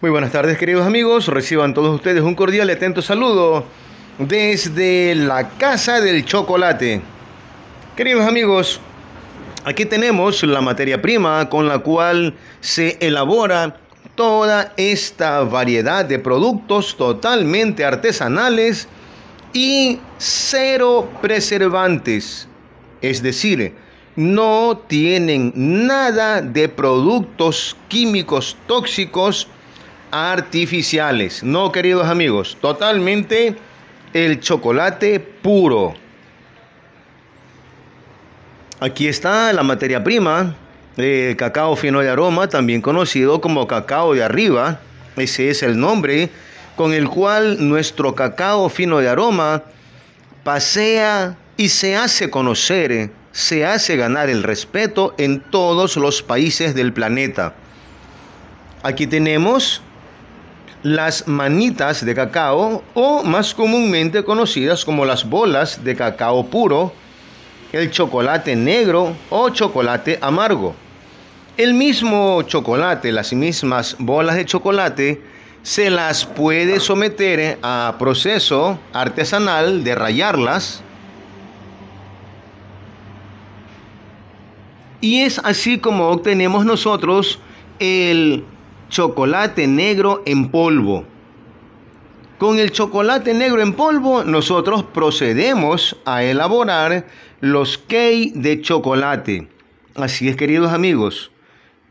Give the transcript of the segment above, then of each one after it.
Muy buenas tardes queridos amigos, reciban todos ustedes un cordial y atento saludo desde la Casa del Chocolate. Queridos amigos, aquí tenemos la materia prima con la cual se elabora toda esta variedad de productos totalmente artesanales y cero preservantes. Es decir, no tienen nada de productos químicos tóxicos artificiales. No, queridos amigos, totalmente el chocolate puro. Aquí está la materia prima, el cacao fino de aroma, también conocido como cacao de arriba. Ese es el nombre con el cual nuestro cacao fino de aroma pasea y se hace conocer, se hace ganar el respeto en todos los países del planeta. Aquí tenemos las manitas de cacao o más comúnmente conocidas como las bolas de cacao puro, el chocolate negro o chocolate amargo. El mismo chocolate, las mismas bolas de chocolate, se las puede someter a proceso artesanal de rayarlas. Y es así como obtenemos nosotros el chocolate negro en polvo. Con el chocolate negro en polvo nosotros procedemos a elaborar los cake de chocolate. Así es, queridos amigos,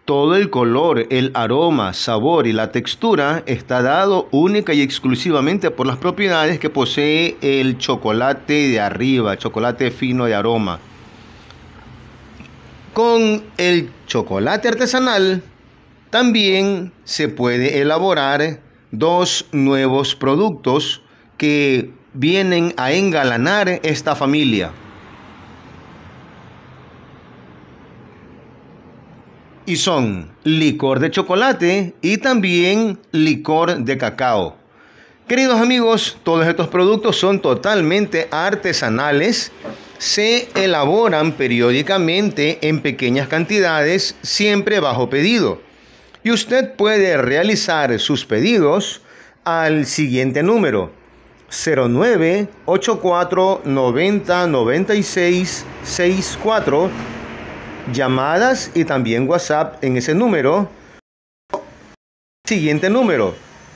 todo el color, el aroma, sabor y la textura está dado única y exclusivamente por las propiedades que posee el chocolate de arriba, chocolate fino de aroma. Con el chocolate artesanal también se puede elaborar dos nuevos productos que vienen a engalanar esta familia. Y son licor de chocolate y también licor de cacao. Queridos amigos, todos estos productos son totalmente artesanales se elaboran periódicamente en pequeñas cantidades, siempre bajo pedido y usted puede realizar sus pedidos al siguiente número 0984 90 96 64 llamadas y también WhatsApp en ese número. Siguiente número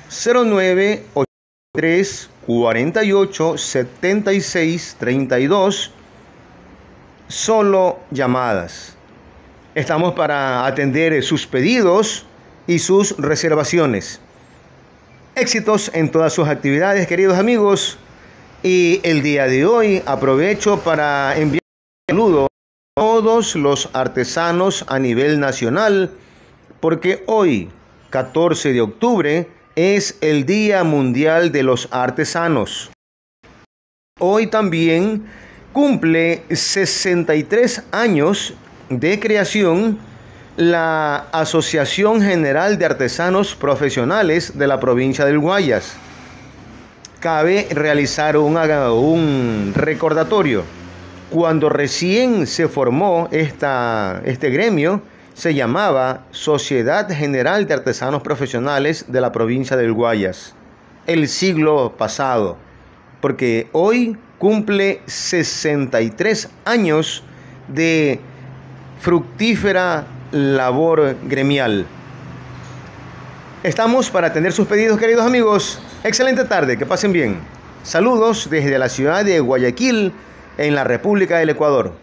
0983 48 76 32 solo llamadas. Estamos para atender sus pedidos y sus reservaciones. Éxitos en todas sus actividades, queridos amigos. Y el día de hoy aprovecho para enviar un saludo a todos los artesanos a nivel nacional, porque hoy, 14 de octubre, es el Día Mundial de los Artesanos. Hoy también cumple 63 años de creación la Asociación General de Artesanos Profesionales de la provincia del Guayas. Cabe realizar un, recordatorio. Cuando recién se formó esta, este gremio, se llamaba Sociedad General de Artesanos Profesionales de la provincia del Guayas, el siglo pasado, porque hoy cumple 63 años de fructífera labor gremial. Estamos para atender sus pedidos, queridos amigos. Excelente tarde, que pasen bien. Saludos desde la ciudad de Guayaquil, en la República del Ecuador.